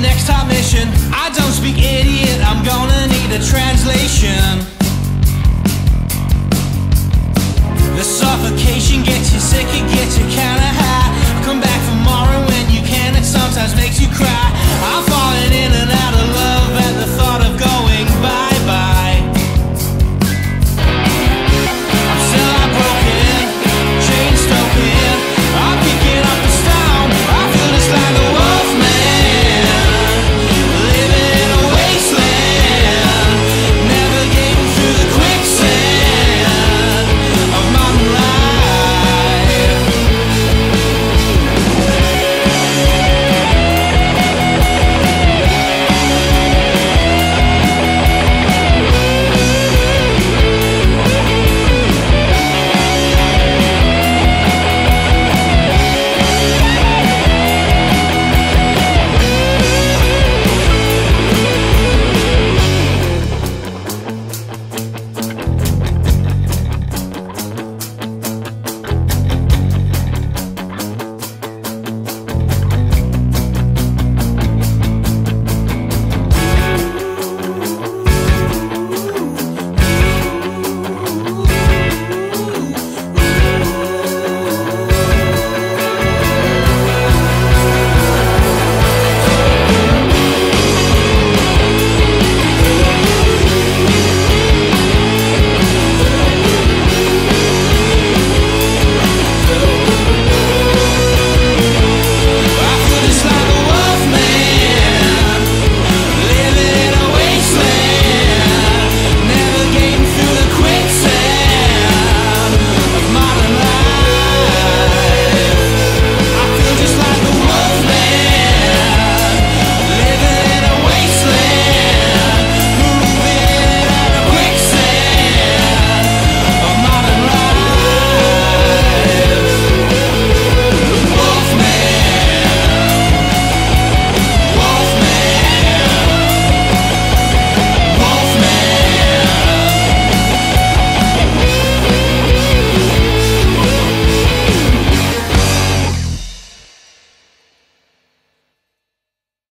next time mission. I don't speak idiot, I'm gonna need a translation. The suffocation gets you sick again.